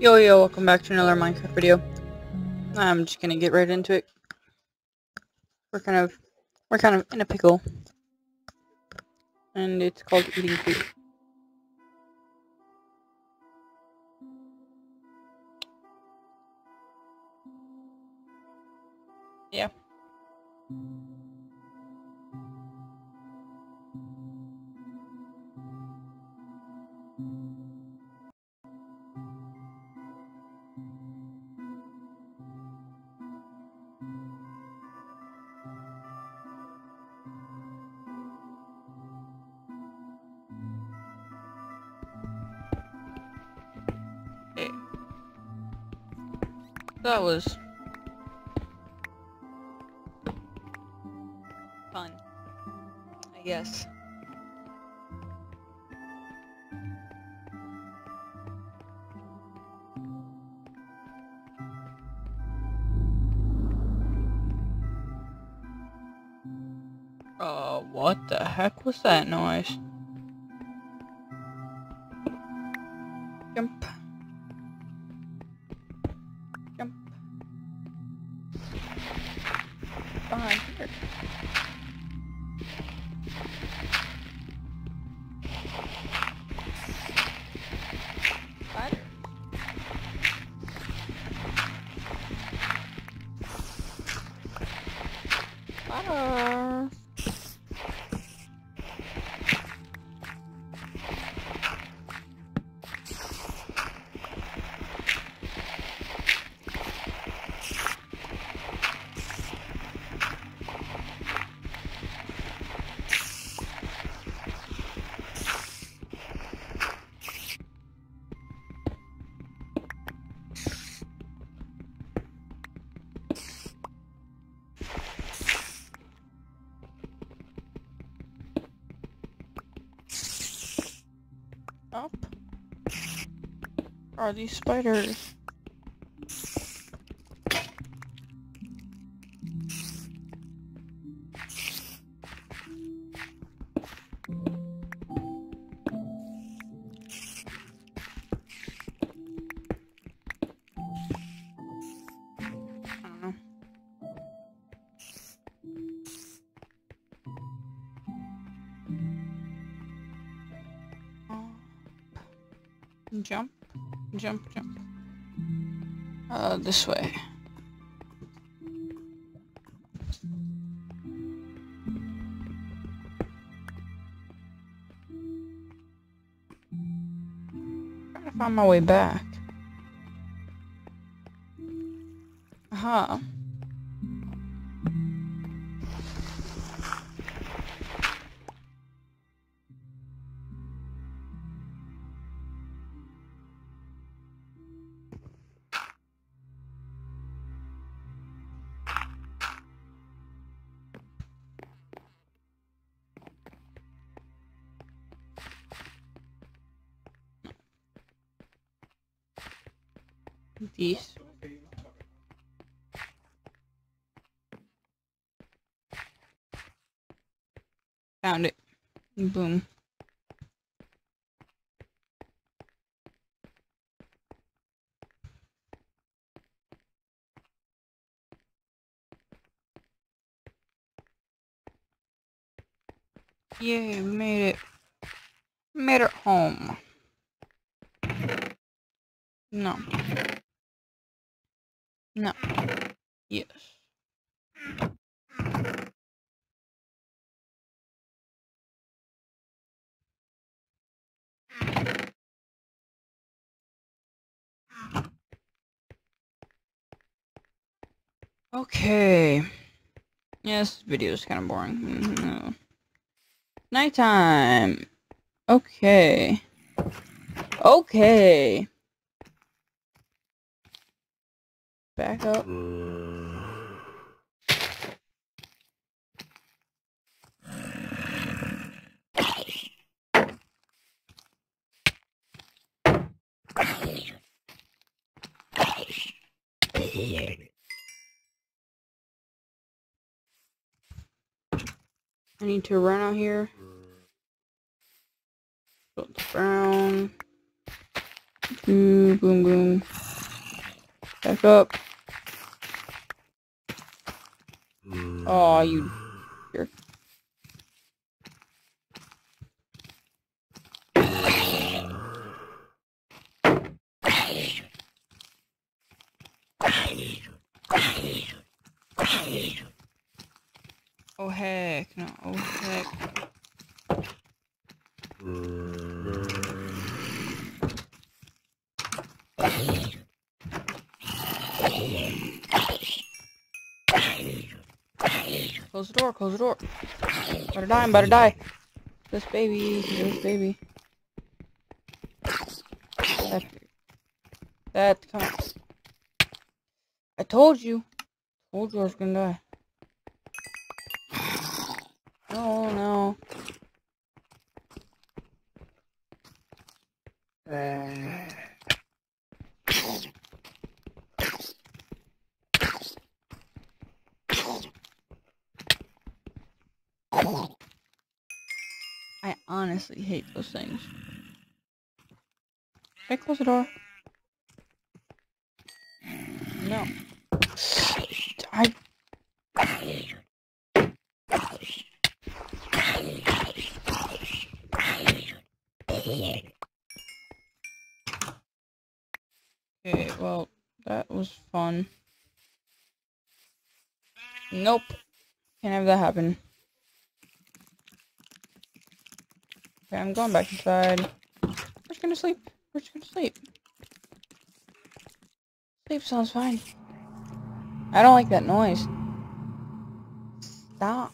Yo yo, welcome back to another Minecraft video. I'm just gonna get right into it. We're kind of, we're kind of in a pickle. And it's called eating food. Yeah. That was fun. I guess. Uh, what the heck was that noise? Jump. Spider. Up. Are these spiders? Jump, jump, jump. Uh, this way. Trying to find my way back. Huh. These. Found it. Boom. Yay, made it. Made it home. No. No. Yes. Okay. Yeah, this video is kind of boring. No. Nighttime. Okay. Okay. Back up. I need to run out here. Build the brown. Ooh, boom, boom. Back up. Oh, you jerk. Oh heck no, oh heck. Close the door, close the door. Better die, I'm to die. This baby, this baby. That, that, come on. I told you. Told you I was gonna die. Oh no. I honestly hate those things. Can I close the door? No. I Okay, well, that was fun. Nope. Can't have that happen. Okay, I'm going back inside. We're just gonna sleep. We're just gonna sleep. Sleep sounds fine. I don't like that noise. Stop.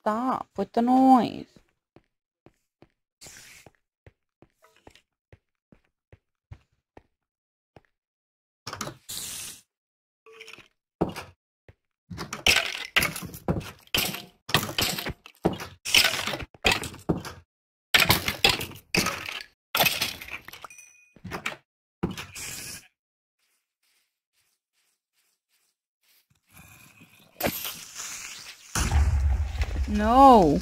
Stop with the noise. No.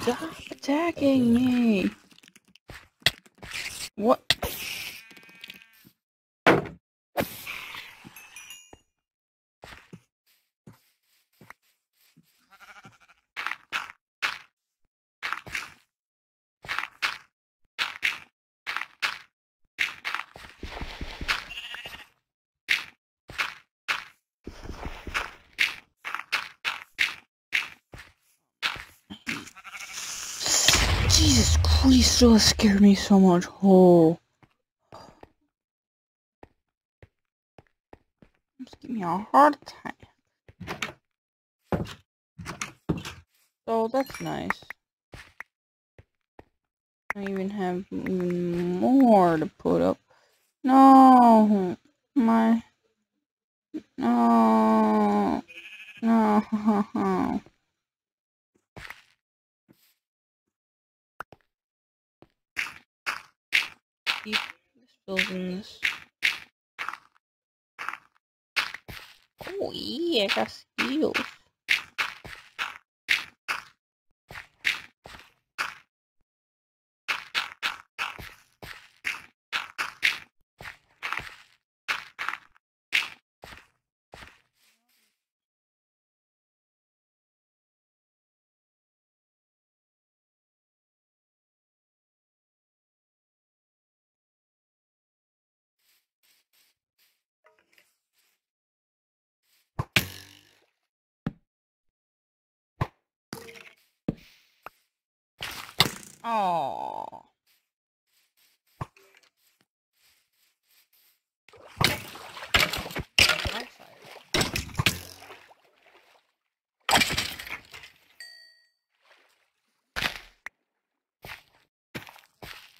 Stop attacking me. What? Jesus Christ, that scared me so much. Oh. Just give me a heart attack. So that's nice. I even have even more to put up. No, my, no, no. Keep this building this. Oh yeah, Oh.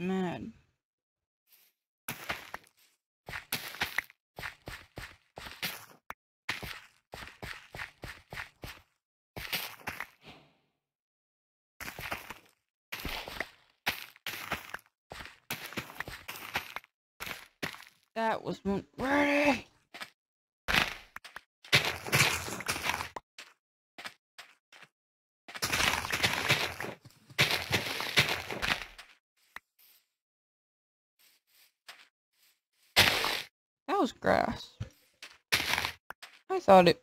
Mad. That was one ready. That was grass. I thought it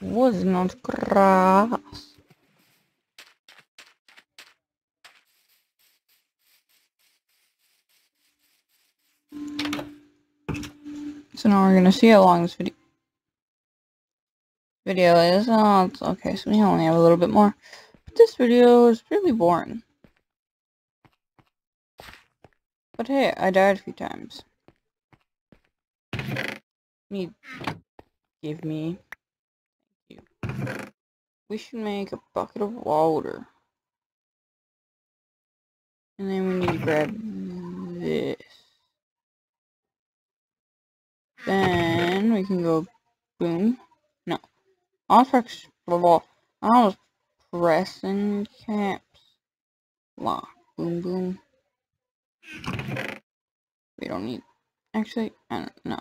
was not grass. Gonna see how long this video video is. Oh, it's okay, so we only have a little bit more. But this video is really boring. But hey, I died a few times. Me, give me. You. We should make a bucket of water. And then we need to grab this. Then we can go boom. No. Was press blah, blah. Was pressing caps. Lock. Boom boom. We don't need actually I don't know.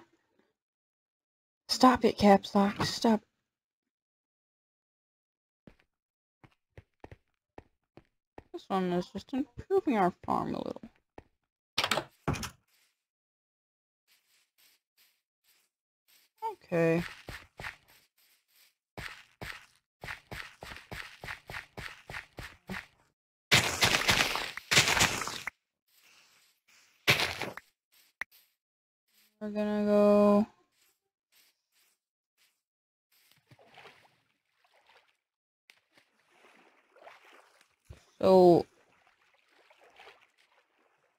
Stop it, caps lock. Stop. This one is just improving our farm a little. Okay. We're gonna go... So...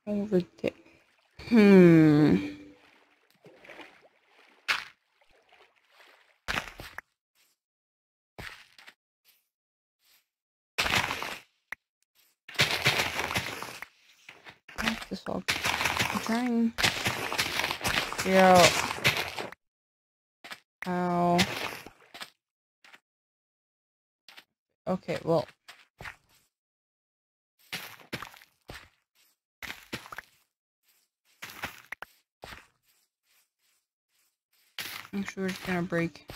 Over there. Hmm... this all. I'm trying to figure out how. Okay, well. Actually, we're just gonna break.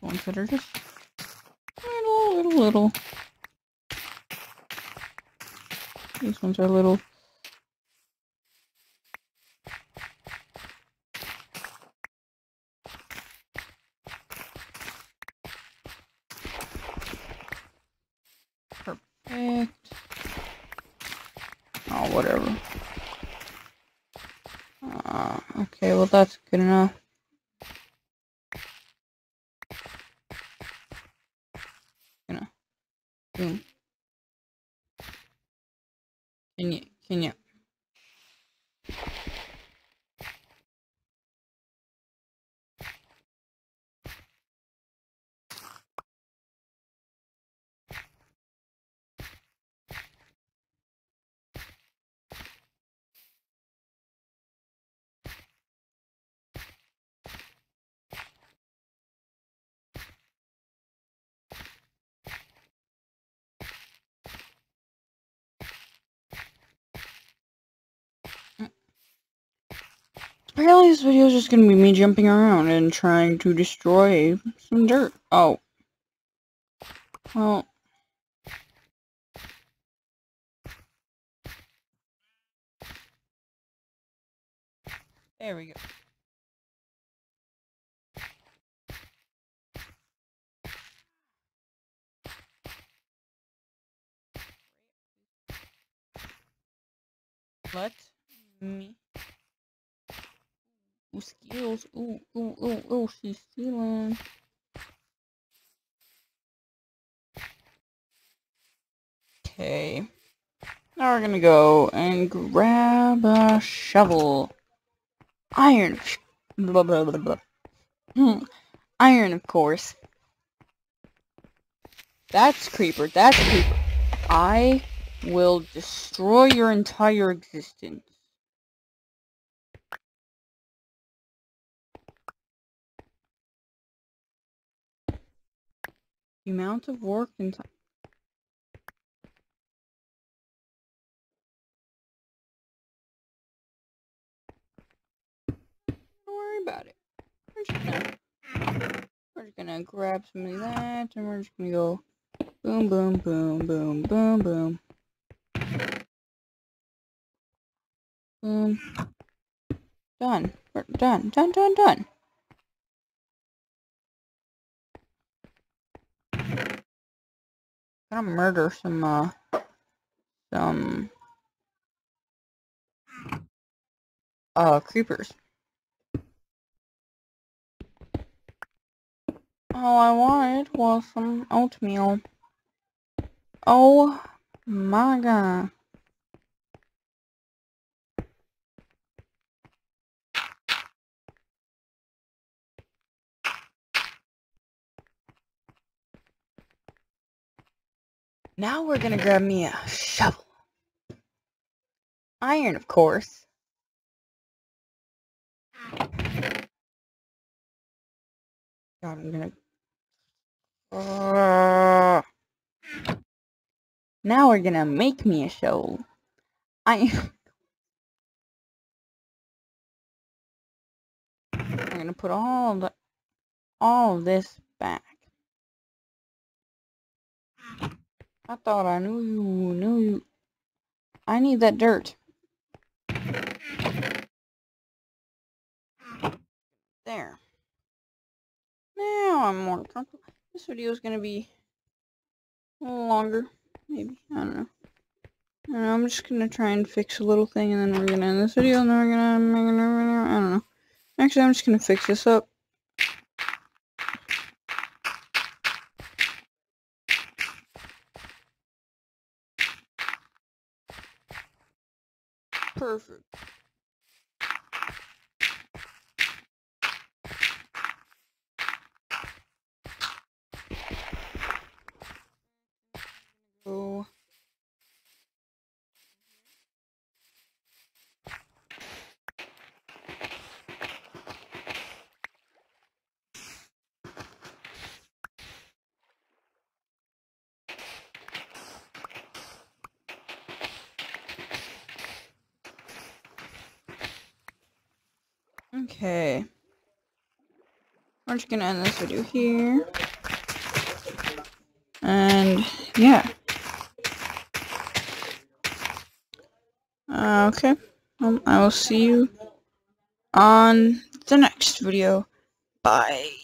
Ones that are just little, little, little. These ones are little. Oh, whatever. Uh, okay, well that's good enough. Gonna boom. Can you, can you? Apparently this video is just gonna be me jumping around and trying to destroy some dirt. Oh. Well. There we go. Let me skills. Ooh, ooh, ooh, ooh, she's stealing. Okay. Now we're gonna go and grab a shovel. Iron. Blah, blah, blah, blah. Hmm. Iron, of course. That's creeper. That's creeper. I will destroy your entire existence. The amount of work and time. Don't worry about it. We're just gonna, we're just gonna grab some of that and we're just gonna go boom, boom, boom, boom, boom, boom. Boom. Done. We're done. Done, done, done. I'm gonna murder some, uh, some, uh, creepers. All I wanted was some oatmeal. Oh my god. Now we're gonna grab me a shovel. Iron, of course. God, I'm gonna. Uh, now we're gonna make me a shovel. I. I'm gonna put all the all this back. I thought I knew you knew you. I need that dirt. There. Now I'm more comfortable. This video is gonna be a little longer, maybe. I don't know. I don't know. I'm just gonna try and fix a little thing, and then we're gonna end this video, and then we're another video. I don't know. Actually, I'm just gonna fix this up. Perfect. Go. Okay. We're just gonna end this video here. And yeah. Uh, okay. Um, I will see you on the next video. Bye.